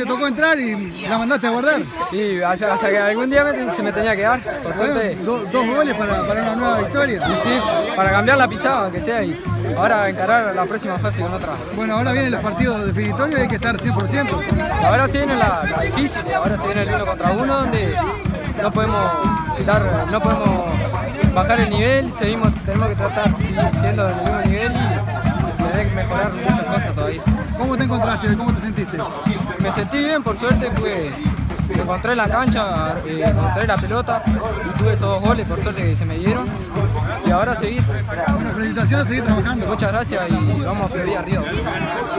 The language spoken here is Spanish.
te tocó entrar y la mandaste a guardar. Y hasta que algún día se me tenía que dar, por suerte. dos goles para, una nueva victoria. Y sí, para cambiar la pisada, que sea, y ahora encarar la próxima fase con otra. Bueno, ahora vienen los partidos definitorios y hay que estar 100%. Ahora se viene la, difícil, ahora se viene el uno contra uno, donde no podemos dar, no podemos bajar el nivel, seguimos, tenemos que tratar siendo del mismo nivel y tener que mejorar muchas cosas todavía. ¿Cómo te encontraste? ¿Cómo te sentiste? Me sentí bien, por suerte, pues me encontré en la cancha, eh, encontré la pelota y tuve esos dos goles, por suerte que se me dieron. Y ahora seguir. Bueno, felicitaciones, seguir trabajando. Muchas gracias y vamos a Florida arriba.